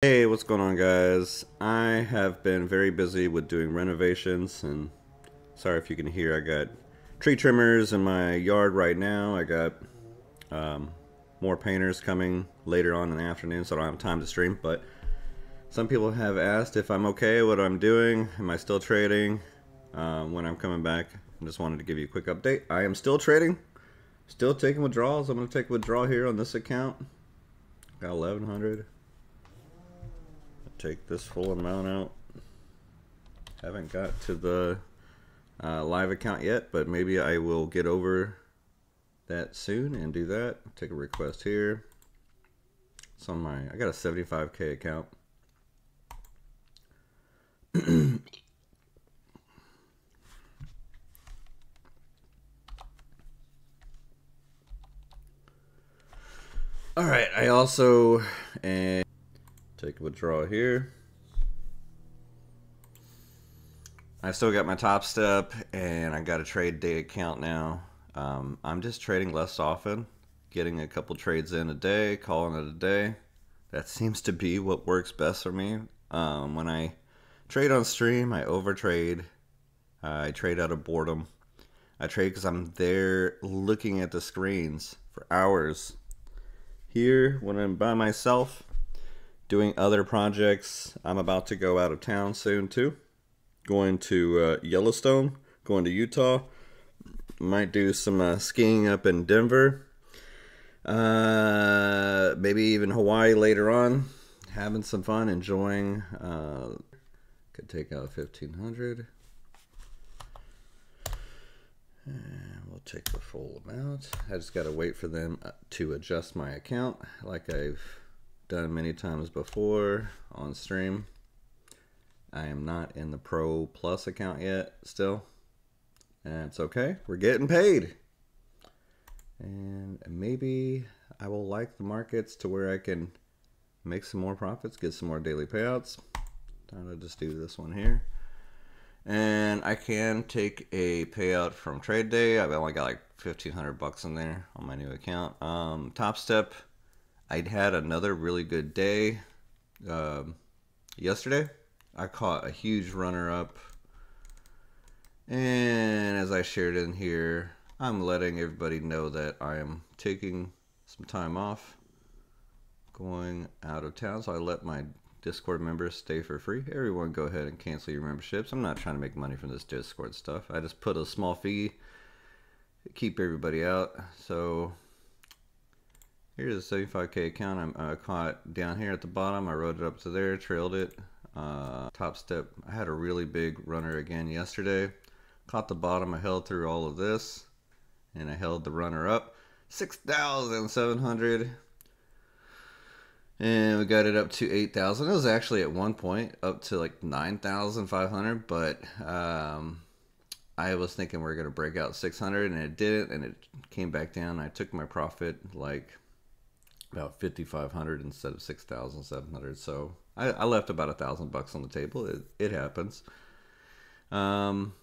Hey, what's going on guys? I have been very busy with doing renovations and sorry if you can hear I got tree trimmers in my yard right now. I got um, more painters coming later on in the afternoon so I don't have time to stream but some people have asked if I'm okay what I'm doing. Am I still trading um, when I'm coming back? I just wanted to give you a quick update. I am still trading, still taking withdrawals. I'm going to take withdrawal here on this account. Got 1100 take this full amount out. Haven't got to the uh, live account yet, but maybe I will get over that soon and do that. Take a request here. It's on my, I got a 75k account. All right, I also Take a withdrawal here. I still got my Topstep and I got a TradeDay account now. Um, I'm just trading less often, getting a couple trades in a day, calling it a day. That seems to be what works best for me. Um, when I trade on stream, I overtrade. Uh, I trade out of boredom. I trade because I'm there looking at the screens for hours. Here, when I'm by myself, doing other projects. I'm about to go out of town soon too. Going to uh, Yellowstone, going to Utah. Might do some uh, skiing up in Denver. Uh, maybe even Hawaii later on. Having some fun, enjoying. Uh, could take out 1500. And we'll take the full amount. I just got to wait for them uh, to adjust my account like I've done many times before on stream. I am not in the Pro Plus account yet still. And it's okay. We're getting paid. And maybe I will like the markets to where I can make some more profits, get some more daily payouts. To just do this one here. And I can take a payout from TradeDay. I've only got like 1500 bucks in there on my new account. Um, Topstep I'd had another really good day um, yesterday. I caught a huge runner up. And as I shared in here, I'm letting everybody know that I am taking some time off, going out of town. So I let my Discord members stay for free. Everyone go ahead and cancel your memberships. I'm not trying to make money from this Discord stuff. I just put a small fee to keep everybody out. So Here's a 75k account I'm uh, caught down here at the bottom. I rode it up to there, trailed it. Uh, Topstep, I had a really big runner again yesterday. Caught the bottom, I held through all of this. And I held the runner up. 6,700. And we got it up to 8,000. It was actually at one point up to like 9,500. But um, I was thinking we are going to break out 600 and it didn't. And it came back down. I took my profit like about 5500 instead of 6700 so I, I, left about a thousand bucks on the table. It, it happens. Um,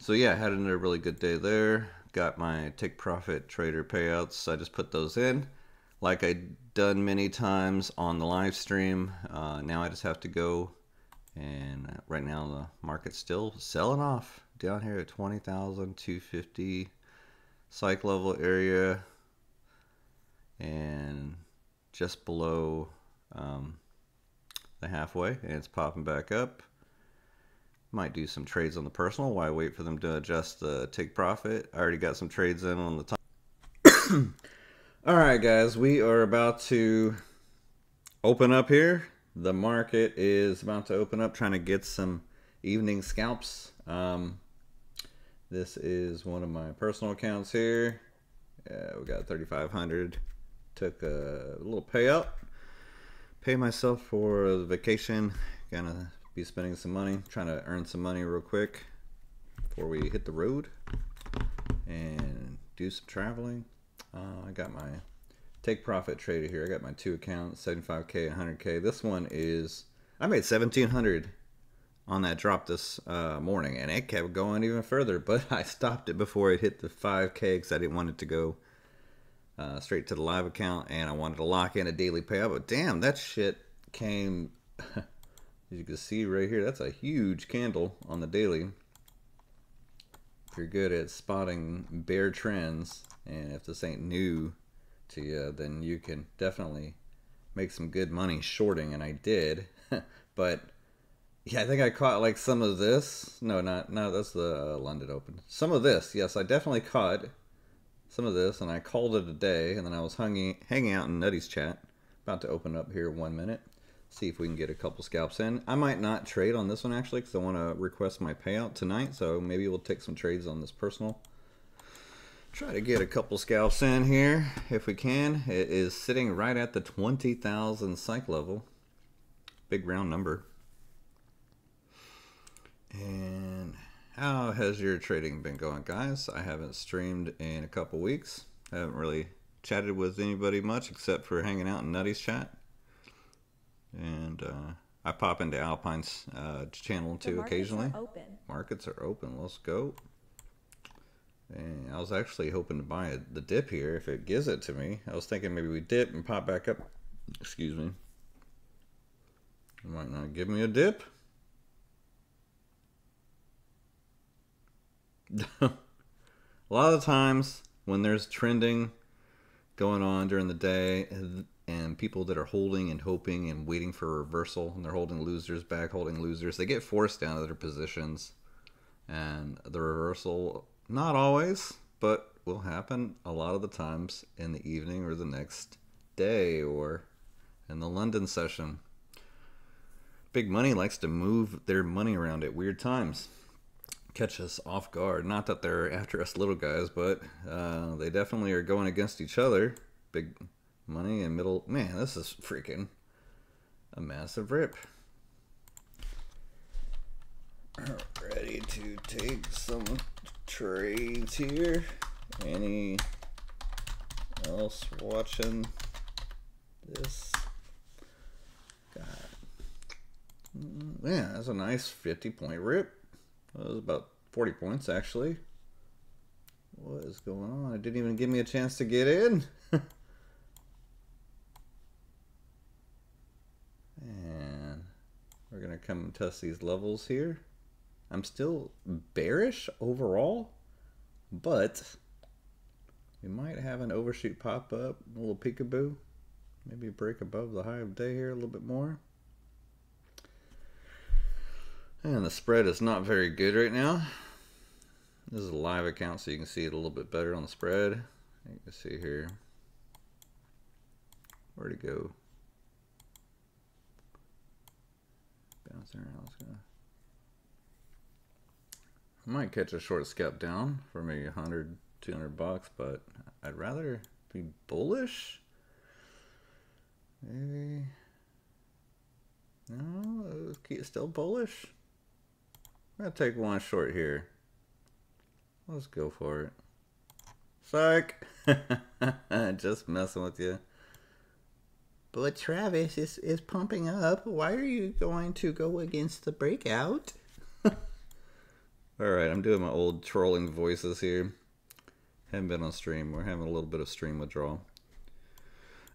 so yeah I had another really good day there. Got my take profit trader payouts. I just put those in. Like I done many times on the live stream uh, now I just have to go and right now the market's still selling off down here at 20,250 psych level area and just below um, the halfway and it's popping back up. Might do some trades on the personal I wait for them to adjust the take profit. I already got some trades in on the top. All right guys we are about to open up here. The market is about to open up trying to get some evening scalps. Um, this is one of my personal accounts here. Yeah, we got 3500 took a little payout, pay myself for the vacation. Gonna be spending some money, trying to earn some money real quick before we hit the road and do some traveling. Uh, I got my take profit trader here. I got my two accounts, 75k, 100k. This one is I made 1700 on that drop this uh, morning, and it kept going even further. But I stopped it before it hit the 5k because I didn't want it to go uh, straight to the live account, and I wanted to lock in a daily payout. But damn, that shit came, as you can see right here, that's a huge candle on the daily. If you're good at spotting bear trends, and if this ain't new to you, then you can definitely make some good money shorting, and I did. but yeah, I think I caught like some of this. No, not no, that's the uh, London Open. Some of this, yes, I definitely caught some of this, and I called it a day. And then I was hanging hanging out in Nutty's chat, about to open up here one minute, see if we can get a couple scalps in. I might not trade on this one actually, because I want to request my payout tonight. So maybe we'll take some trades on this personal. Try to get a couple scalps in here if we can. It is sitting right at the 20,000 psych level. Big round number. And how has your trading been going, guys? I haven't streamed in a couple weeks. I haven't really chatted with anybody much except for hanging out in Nutty's chat. And uh, I pop into Alpine's uh, channel too markets occasionally. Are open. Markets are open. Let's go. And I was actually hoping to buy the dip here if it gives it to me. I was thinking maybe we dip and pop back up. Excuse me. It might not give me a dip. a lot of times when there's trending going on during the day and people that are holding and hoping and waiting for a reversal and they're holding losers back holding losers they get forced down to their positions. And the reversal not always but will happen a lot of the times in the evening or the next day or in the london session. Big money likes to move their money around at weird times catch us off guard. Not that they're after us little guys, but uh, they definitely are going against each other. Big money and middle. Man, this is freaking a massive rip. Ready to take some trades here. Any else watching this? God. Man, that's a nice 50 point rip. That was about 40 points, actually. What is going on? It didn't even give me a chance to get in. and we're going to come and test these levels here. I'm still bearish overall, but we might have an overshoot pop up, a little peekaboo. Maybe break above the high of day here a little bit more. And the spread is not very good right now. This is a live account, so you can see it a little bit better on the spread. You can see here. Where'd it go? Bouncing around. Gonna... I might catch a short scalp down for maybe 100, 200 bucks, but I'd rather be bullish. Maybe. No, still bullish. I'm gonna take one short here. Let's go for it. Psych! Just messing with you. But Travis is, is pumping up. Why are you going to go against the breakout? Alright, I'm doing my old trolling voices here. Haven't been on stream. We're having a little bit of stream withdrawal.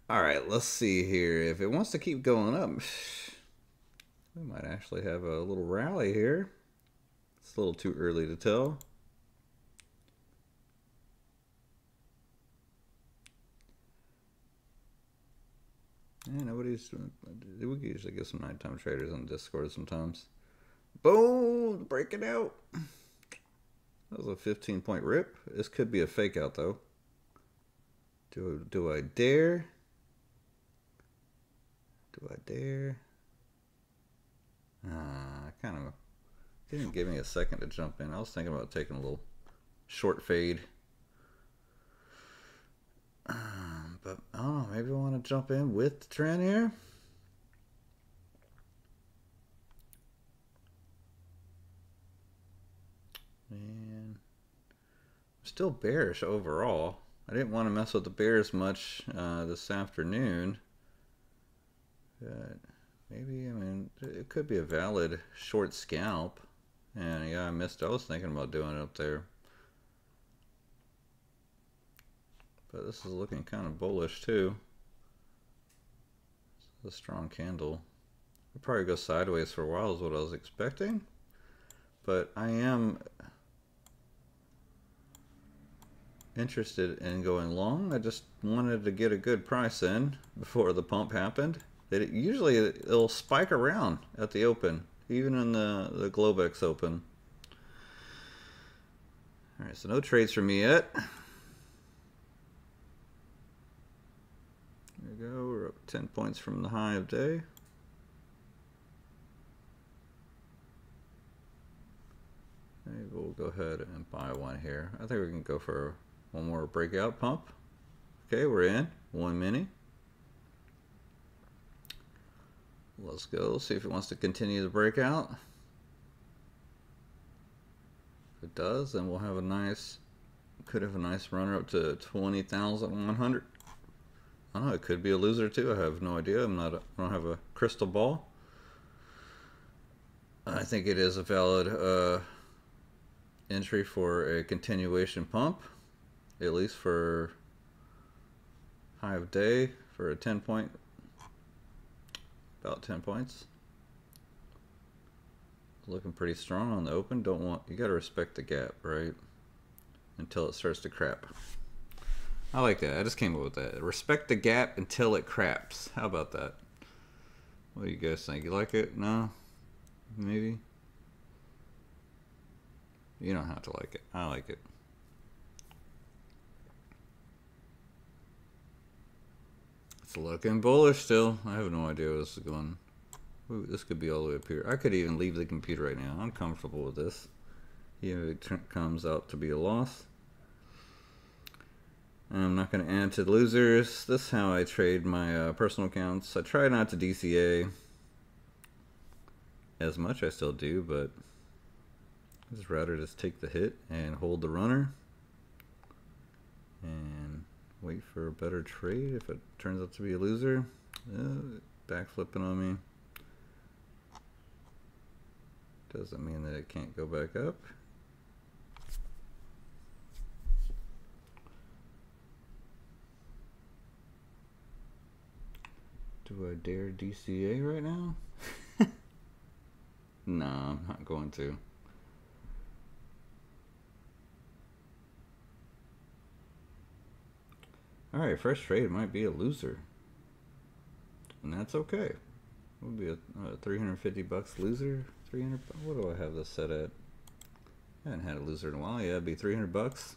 Alright, let's see here. If it wants to keep going up, we might actually have a little rally here. It's a little too early to tell. Yeah, nobody's. We usually get some nighttime traders on Discord sometimes. Boom! Breaking out. That was a 15 point rip. This could be a fake out though. Do do I dare? Do I dare? Ah, I kind of didn't give me a second to jump in. I was thinking about taking a little short fade. Um, but I don't know. Maybe I want to jump in with the trend here. Man, I'm still bearish overall. I didn't want to mess with the bears much uh, this afternoon. But maybe, I mean, it could be a valid short scalp. And yeah, I missed. I was thinking about doing it up there. But this is looking kind of bullish too. It's a strong candle. It'll probably go sideways for a while is what I was expecting. But I am interested in going long. I just wanted to get a good price in before the pump happened. That it usually it'll spike around at the open, even in the the Globex open. All right, so no trades for me yet. There we go. We're up 10 points from the high of day. Maybe we'll go ahead and buy one here. I think we can go for one more breakout pump. Okay, we're in. One mini. Let's go. See if it wants to continue the breakout. If it does, then we'll have a nice, could have a nice runner up to 20,100. I don't know, it could be a loser too. I have no idea. I'm not, a, I don't have a crystal ball. I think it is a valid uh, entry for a continuation pump, at least for high of day for a 10 point, about 10 points. Looking pretty strong on the open. Don't want, you got to respect the gap, right? Until it starts to crap. I like that. I just came up with that. Respect the gap until it craps. How about that? What do you guys think? You like it? No? Maybe? You don't have to like it. I like it. It's looking bullish still. I have no idea where this is going. Ooh, this could be all the way up here. I could even leave the computer right now. I'm comfortable with this. Even if it comes out to be a loss. I'm not going to add to the losers. This is how I trade my uh, personal accounts. I try not to DCA as much. I still do, but just rather just take the hit and hold the runner and wait for a better trade if it turns out to be a loser. Uh, backflipping on me. Doesn't mean that it can't go back up. Do I dare DCA right now? no, I'm not going to. Alright, first trade might be a loser. And that's okay. We'll be a, uh, a 350 bucks loser. 300 What do I have this set at? I haven't had a loser in a while. Yeah, it'd be 300 bucks.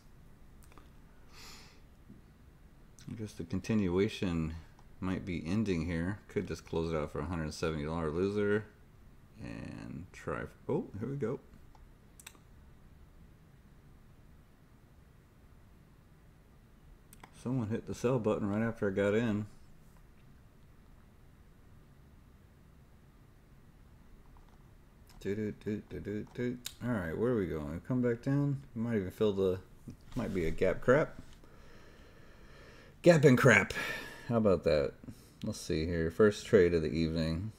Just a continuation might be ending here. Could just close it out for a $170 loser. And try. Oh, here we go. Someone hit the sell button right after I got in. Do, do, do. All right, where are we going? Come back down. Might even fill the. Might be a gap crap. Gap and crap. How about that? Let's see here. First trade of the evening.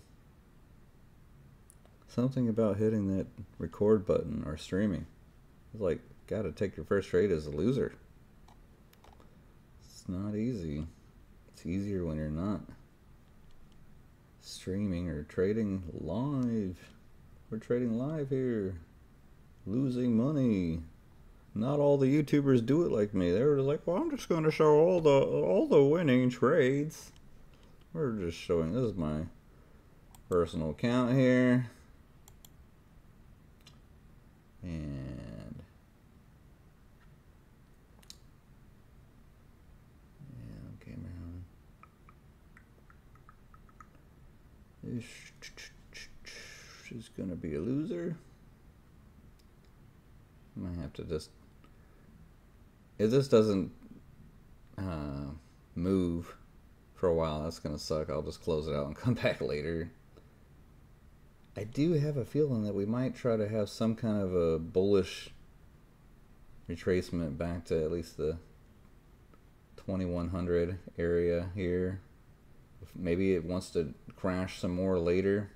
Something about hitting that record button or streaming. It's like, gotta take your first trade as a loser. It's not easy. It's easier when you're not streaming or trading live. We're trading live here. Losing money. Not all the YouTubers do it like me. They're like, well, I'm just going to show all the all the winning trades. We're just showing. This is my personal account here. And is going to be a loser. I might have to just... If this doesn't uh, move for a while, that's going to suck. I'll just close it out and come back later. I do have a feeling that we might try to have some kind of a bullish retracement back to at least the 2100 area here. Maybe it wants to crash some more later.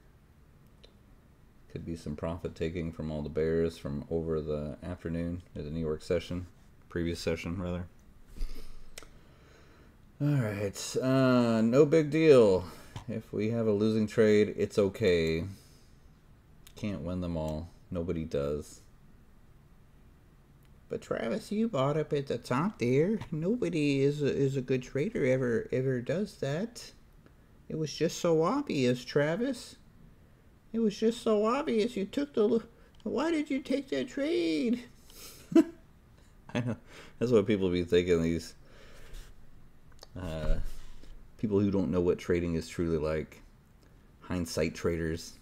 Could be some profit taking from all the bears from over the afternoon at the New York session, previous session rather. All right, uh, no big deal. If we have a losing trade, it's okay. Can't win them all. Nobody does. But Travis, you bought up at the top there. Nobody is a, is a good trader ever ever does that. It was just so obvious, Travis. It was just so obvious. You took the. Why did you take that trade? I know. That's what people be thinking. These uh, people who don't know what trading is truly like. Hindsight traders.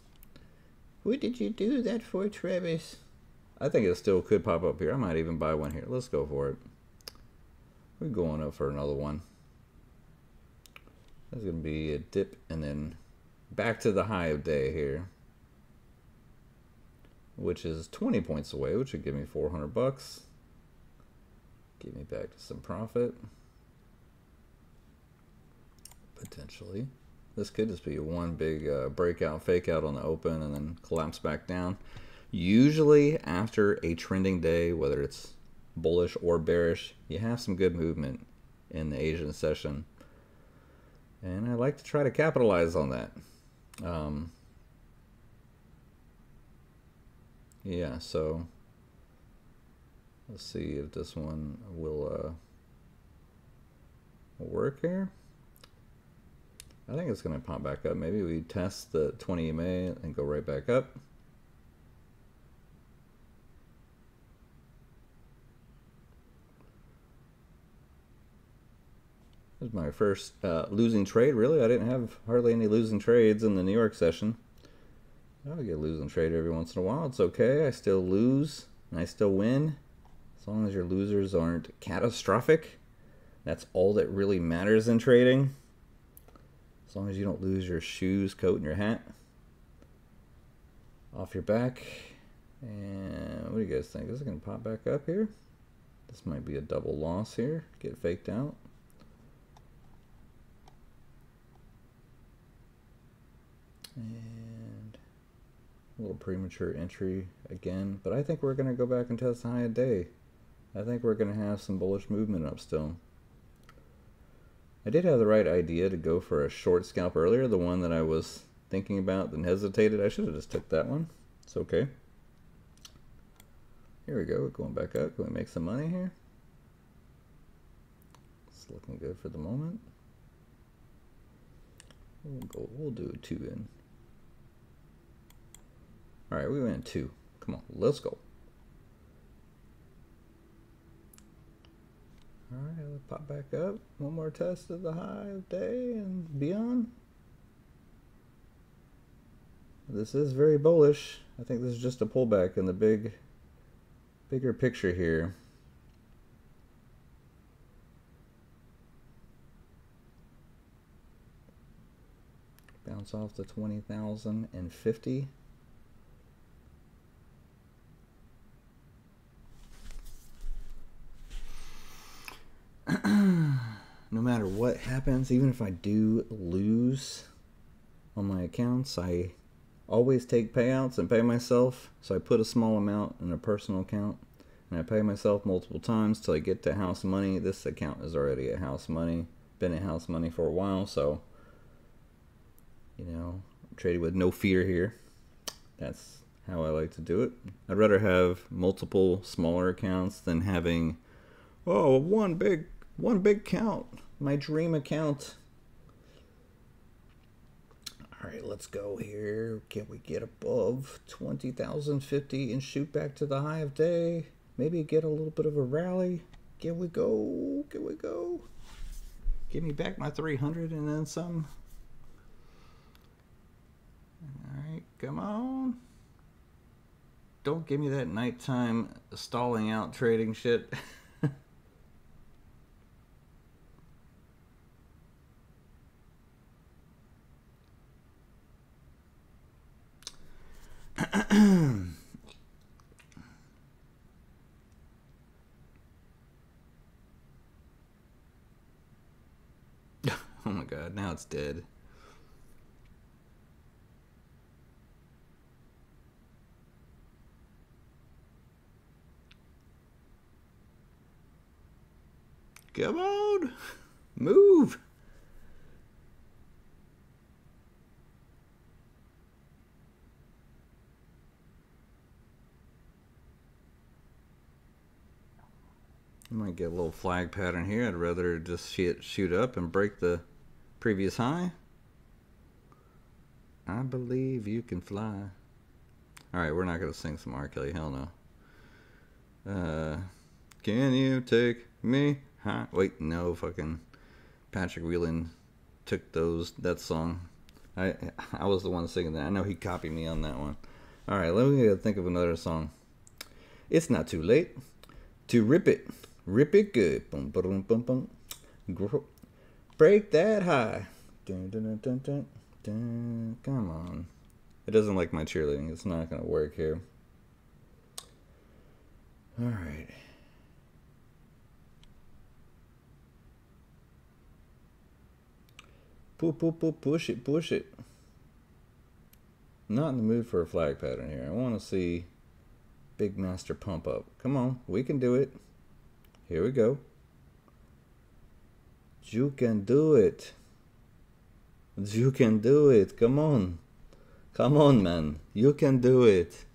What did you do that for, Travis? I think it still could pop up here. I might even buy one here. Let's go for it. We're going up for another one. There's going to be a dip and then back to the high of day here. Which is 20 points away, which would give me 400 bucks. Give me back to some profit. Potentially. This could just be one big uh, breakout, fake out on the open, and then collapse back down. Usually, after a trending day, whether it's bullish or bearish, you have some good movement in the Asian session. And I like to try to capitalize on that. Um, yeah, so let's see if this one will uh, work here. I think it's going to pop back up. Maybe we test the 20 EMA and go right back up. My first uh, losing trade, really. I didn't have hardly any losing trades in the New York session. I get losing trade every once in a while. It's okay. I still lose and I still win. As long as your losers aren't catastrophic. That's all that really matters in trading. As long as you don't lose your shoes, coat, and your hat off your back. And what do you guys think? Is it going to pop back up here? This might be a double loss here. Get faked out. And a little premature entry again. But I think we're going to go back and test high a day. I think we're going to have some bullish movement up still. I did have the right idea to go for a short scalp earlier, the one that I was thinking about, then hesitated. I should have just took that one. It's okay. Here we go, going back up. Can we make some money here? It's looking good for the moment. We'll go. We'll do a two in. All right, we went two. Come on, let's go. All right, let's pop back up. One more test of the high of day and beyond. This is very bullish. I think this is just a pullback in the big, bigger picture here. Bounce off the 20,050. no matter what happens, even if I do lose on my accounts, I always take payouts and pay myself. So I put a small amount in a personal account and I pay myself multiple times till I get to house money. This account is already at house money, been at house money for a while, so you know, I'm trading with no fear here. That's how I like to do it. I'd rather have multiple smaller accounts than having oh one big one big count, my dream account. All right, let's go here. Can we get above 20,050 and shoot back to the high of day? Maybe get a little bit of a rally. Can we go? Can we go? Give me back my 300 and then some. All right, come on. Don't give me that nighttime stalling out trading shit. oh my god, now it's dead. Come on! Move! Might get a little flag pattern here. I'd rather just shoot, shoot up and break the previous high. I believe you can fly. Alright, we're not going to sing some R. Kelly. Hell no. Uh, can you take me high? Wait, no, fucking Patrick Whelan took those that song. I I was the one singing that. I know he copied me on that one. All right, let me think of another song. It's not too late to rip it, rip it good. Boom, boom, boom, boom. Break that high. Dun, dun, dun, dun, dun. Come on. It doesn't like my cheerleading. It's not gonna work here. All right. push it, push it. Not in the mood for a flag pattern here. I want to see Big Master pump up. Come on, we can do it. Here we go. You can do it. You can do it. Come on. Come on, man. You can do it.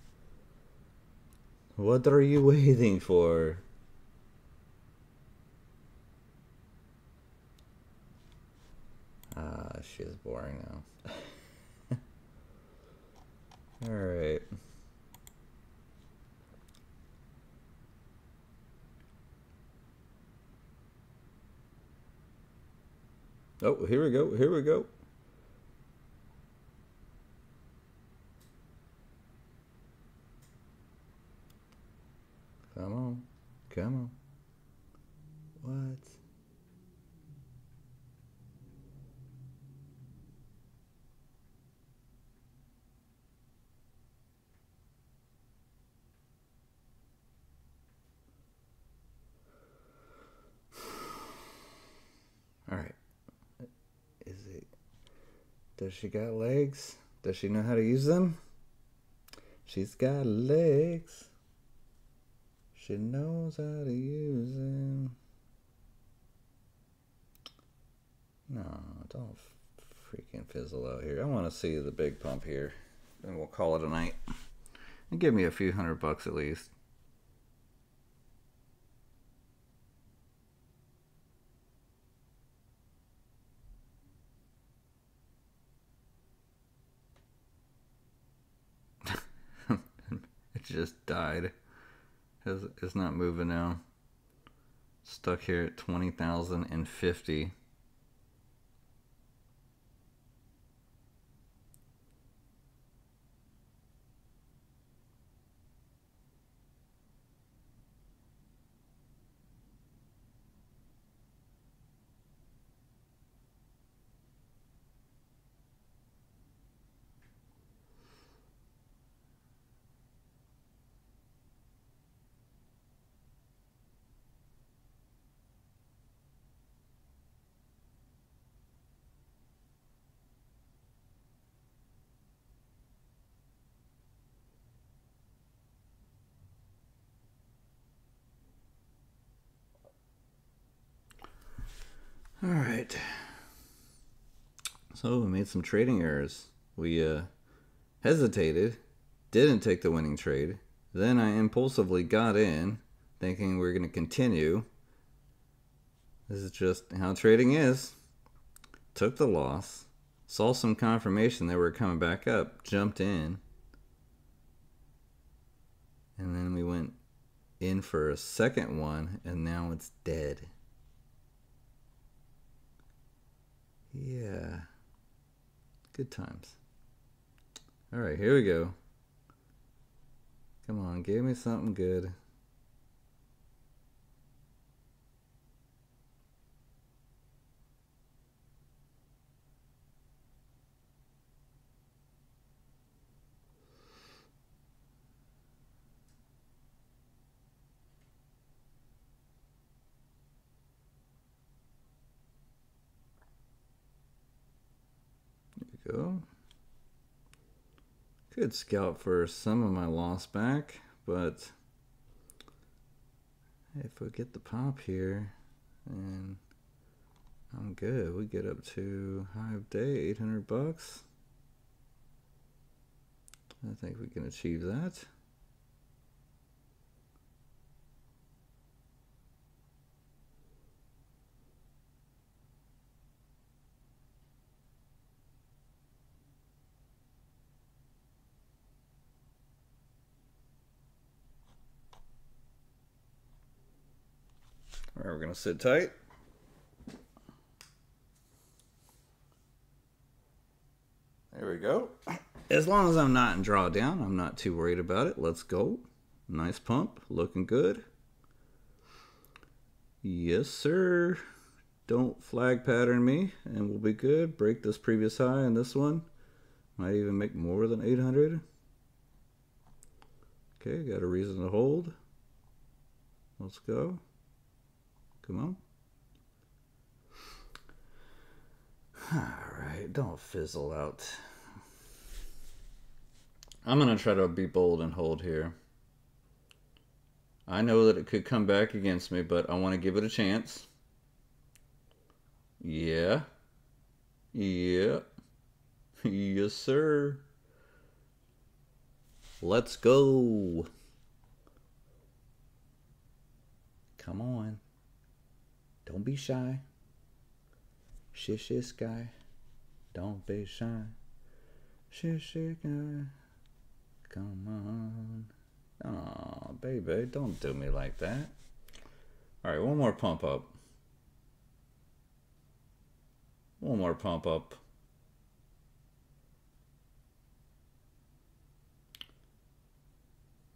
What are you waiting for? Ah, she is boring now. Alright. Oh, here we go. Here we go. Come on. Come on. What? Does she got legs? Does she know how to use them? She's got legs. She knows how to use them. No, don't freaking fizzle out here. I want to see the big pump here. And we'll call it a night. And give me a few hundred bucks at least. just died. It's not moving now. Stuck here at 20,050. All right. So we made some trading errors. We uh, hesitated, didn't take the winning trade. Then I impulsively got in, thinking we are going to continue. This is just how trading is. Took the loss, saw some confirmation that we are coming back up, jumped in, and then we went in for a second one, and now it's dead. Yeah. Good times. All right, here we go. Come on, give me something good. Go. Could scout for some of my loss back, but if we get the pop here, and I'm good. We get up to of day, 800 bucks. I think we can achieve that. Going to sit tight. There we go. As long as I'm not in drawdown, I'm not too worried about it. Let's go. Nice pump. Looking good. Yes, sir. Don't flag pattern me, and we'll be good. Break this previous high and this one. Might even make more than 800. Okay, got a reason to hold. Let's go. Come on. Alright, don't fizzle out. I'm going to try to be bold and hold here. I know that it could come back against me, but I want to give it a chance. Yeah. Yeah. yes, sir. Let's go. Come on. Don't be shy. Shish this guy. Don't be shy. Shish guy. Come on. Oh, baby, don't do me like that. All right, one more pump up. One more pump up.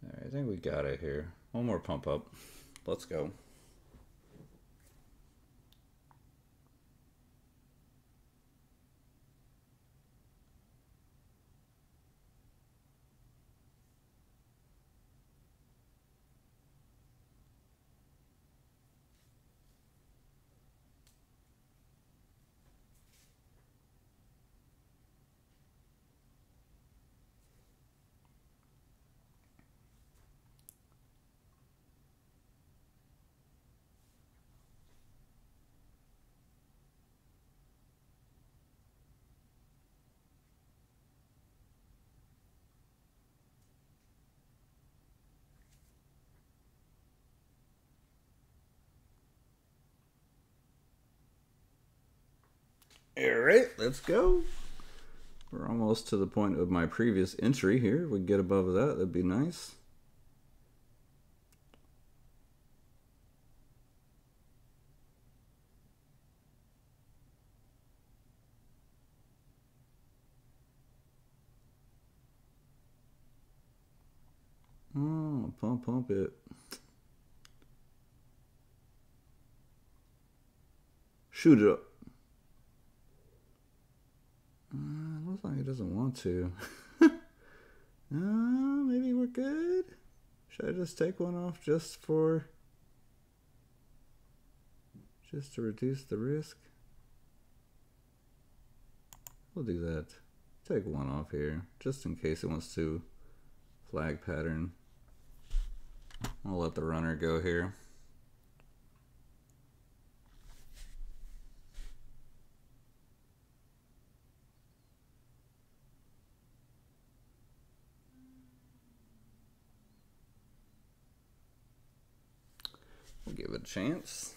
All right, I think we got it here. One more pump up. Let's go. All right, let's go. We're almost to the point of my previous entry here. We get above that, that'd be nice. Oh, pump, pump it. Shoot it up. Uh, looks like he doesn't want to. uh, maybe we're good. Should I just take one off just for... Just to reduce the risk? We'll do that. Take one off here, just in case it wants to flag pattern. I'll let the runner go here. Chance.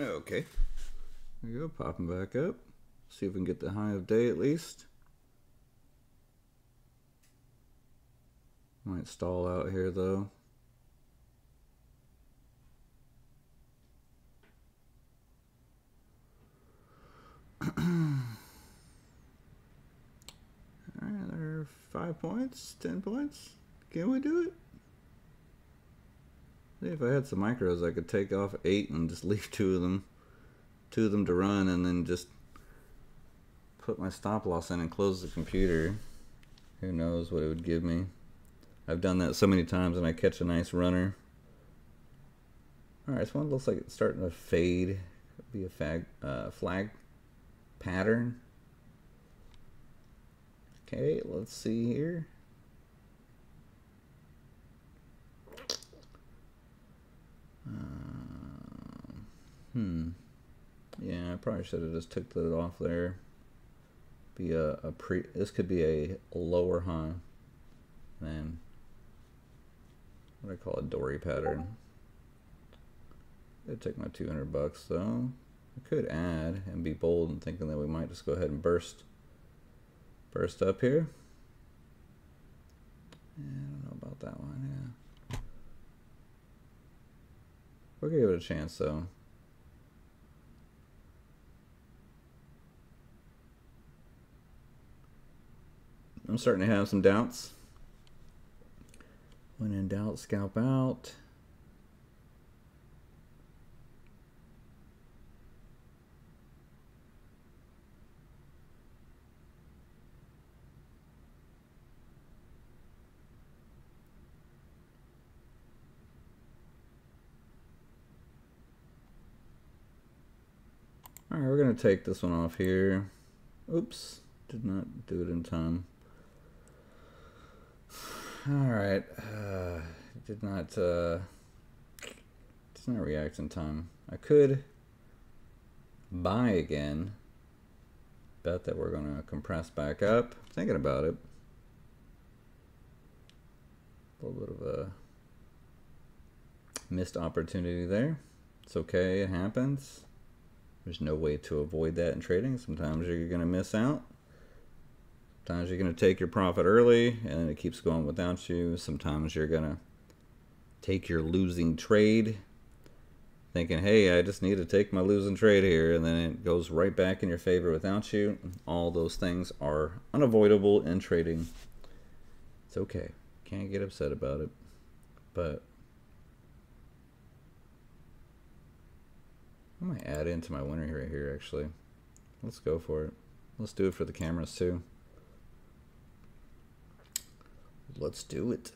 Okay. There you go, popping back up. See if we can get the high of day at least. Might stall out here though. Alright, there are five points, ten points. Can we do it? See, if I had some micros, I could take off eight and just leave two of them, two of them to run, and then just put my stop loss in and close the computer. Who knows what it would give me. I've done that so many times and I catch a nice runner. Alright, this one looks like it's starting to fade. Be a fag, uh, flag pattern. Okay, let's see here. Uh, hmm. Yeah, I probably should have just took that off there. Be a, a pre. This could be a, a lower high than what I call a dory pattern. It took my 200 bucks though. I could add and be bold and thinking that we might just go ahead and burst burst up here. Yeah, I don't know about that one, yeah. We'll give it a chance though. I'm starting to have some doubts. When in doubt, scalp out. Alright, we're going to take this one off here. Oops, did not do it in time. Alright, uh, did not, uh, did not react in time. I could buy again. Bet that we're going to compress back up. Thinking about it. A little bit of a missed opportunity there. It's okay, it happens. There's no way to avoid that in trading. Sometimes you're going to miss out. Sometimes you're going to take your profit early and it keeps going without you. Sometimes you're going to take your losing trade thinking, hey, I just need to take my losing trade here, and then it goes right back in your favor without you. All those things are unavoidable in trading. It's okay. Can't get upset about it. But I might add into my winner right here, actually. Let's go for it. Let's do it for the cameras, too. Let's do it.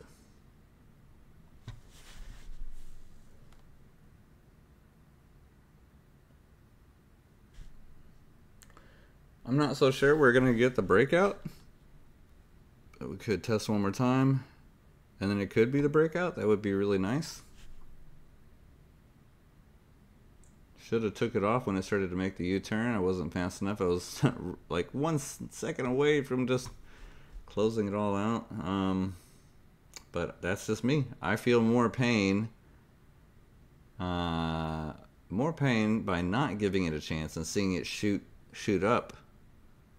I'm not so sure we're going to get the breakout. But we could test one more time. And then it could be the breakout. That would be really nice. Should have took it off when it started to make the U-turn. I wasn't fast enough. I was like one second away from just closing it all out. Um, but that's just me. I feel more pain, uh, more pain by not giving it a chance and seeing it shoot shoot up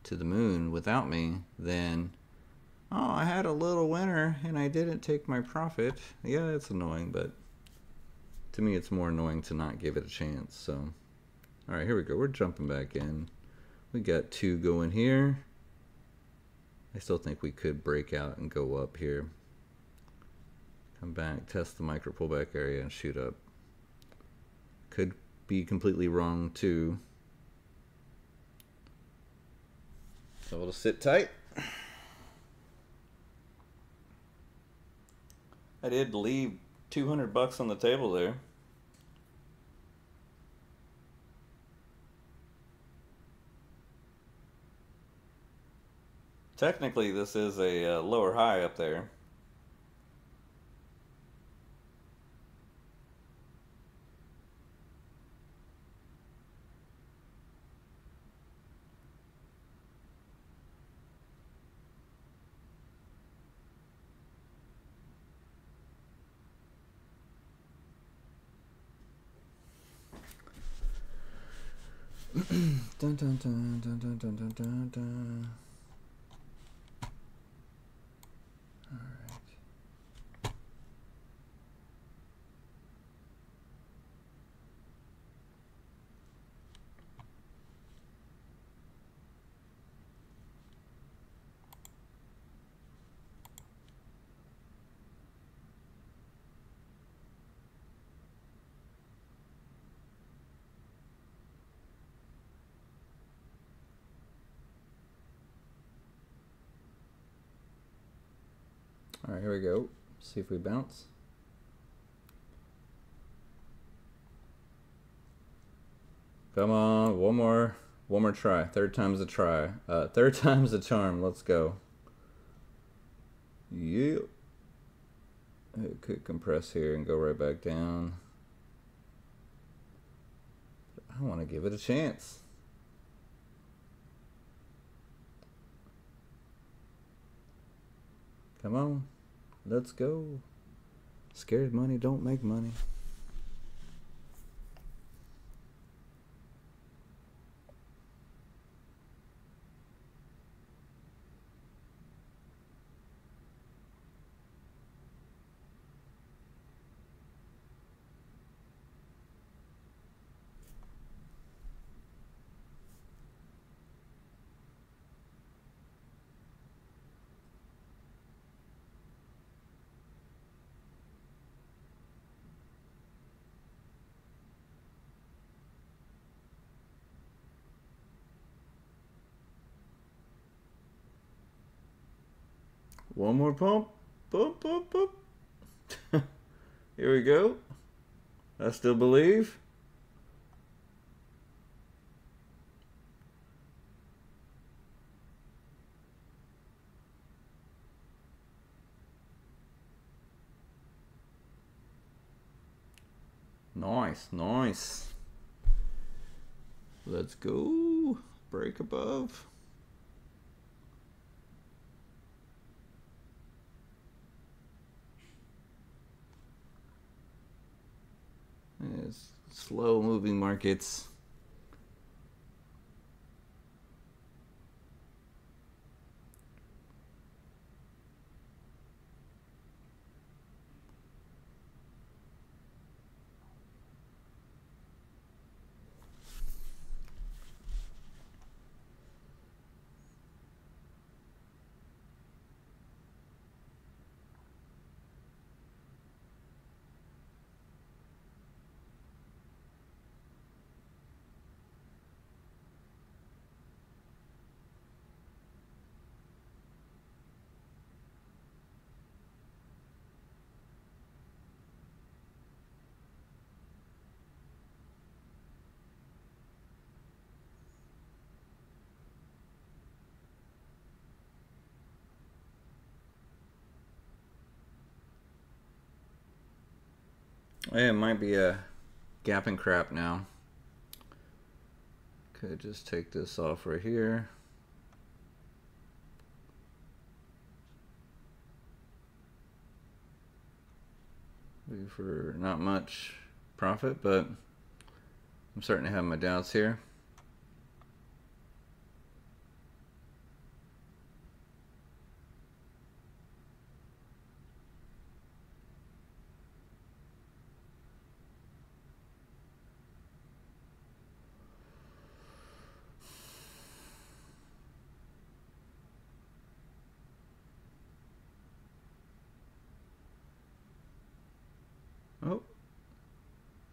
to the moon without me than oh I had a little winner and I didn't take my profit. Yeah, it's annoying, but to me it's more annoying to not give it a chance so all right here we go we're jumping back in we got two going here I still think we could break out and go up here. Come back test the micro pullback area and shoot up. Could be completely wrong too. So we'll sit tight. I did leave 200 bucks on the table there Technically, this is a uh, lower high up there. All right, here we go. See if we bounce. Come on, one more, one more try. Third time's a try. Uh, third time's a charm. Let's go. Yep. It could compress here and go right back down. I want to give it a chance. Come on. Let's go. Scared money don't make money. One more pump. Pump, pump, pump. Here we go. I still believe. Nice, nice. Let's go. Break above. Slow moving markets. It might be a gap and crap now. Could just take this off right here. for not much profit, but I'm starting to have my doubts here. Oh,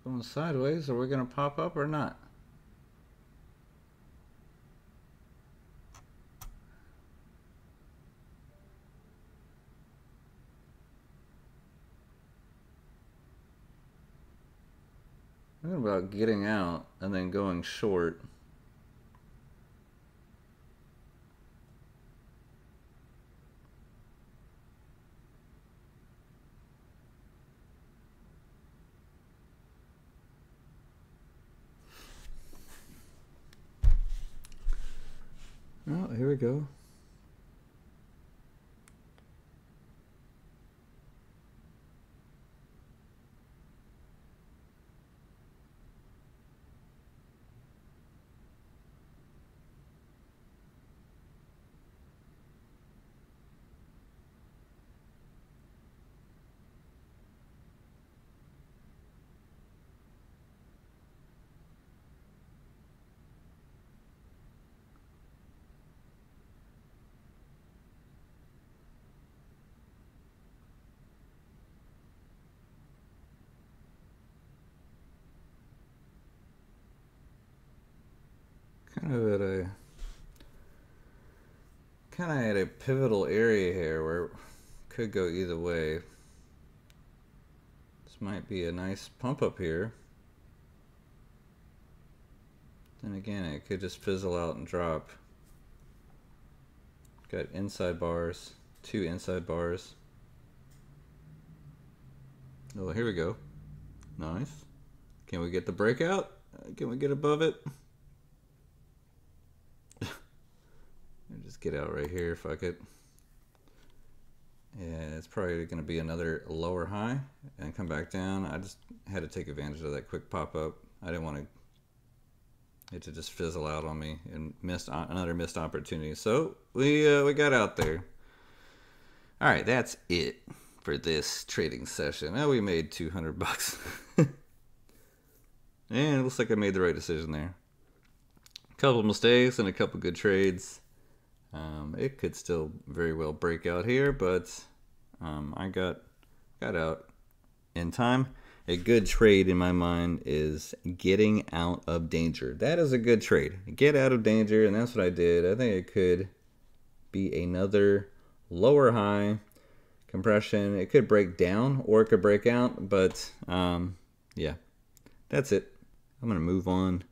going sideways. Are we going to pop up or not? What about getting out and then going short? Oh, here we go. kind of at a kind of at a pivotal area here where it could go either way. This might be a nice pump up here. Then again, it could just fizzle out and drop. Got inside bars, two inside bars. Oh, here we go. Nice. Can we get the breakout? Can we get above it? just get out right here. Fuck it. Yeah, it's probably going to be another lower high and come back down. I just had to take advantage of that quick pop up. I didn't want to it to just fizzle out on me and missed another missed opportunity. So we uh, we got out there. All right, that's it for this trading session. Now we made 200 bucks. and it looks like I made the right decision there. A couple mistakes and a couple good trades. Um, it could still very well break out here, but um, I got got out in time. A good trade in my mind is getting out of danger. That is a good trade. Get out of danger, and that's what I did. I think it could be another lower high compression. It could break down or it could break out, but um, yeah, that's it. I'm going to move on